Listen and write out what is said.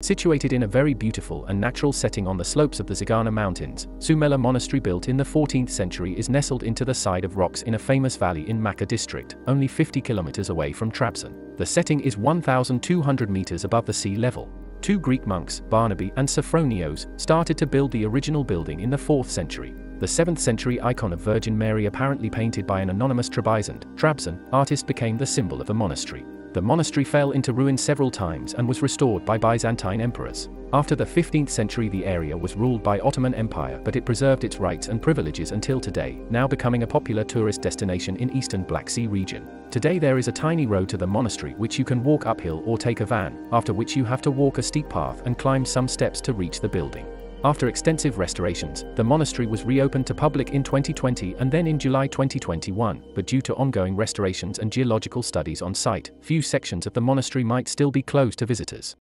Situated in a very beautiful and natural setting on the slopes of the Zigana Mountains, Sumela Monastery built in the 14th century is nestled into the side of rocks in a famous valley in Maçka district, only 50 kilometers away from Trabzon. The setting is 1,200 meters above the sea level. Two Greek monks, Barnaby and Sophronios, started to build the original building in the 4th century. The 7th century icon of Virgin Mary apparently painted by an anonymous Trebizond, Trabzon, artist became the symbol of the monastery. The monastery fell into ruin several times and was restored by Byzantine emperors. After the 15th century the area was ruled by Ottoman Empire but it preserved its rights and privileges until today, now becoming a popular tourist destination in eastern Black Sea region. Today there is a tiny road to the monastery which you can walk uphill or take a van, after which you have to walk a steep path and climb some steps to reach the building. After extensive restorations, the monastery was reopened to public in 2020 and then in July 2021, but due to ongoing restorations and geological studies on site, few sections of the monastery might still be closed to visitors.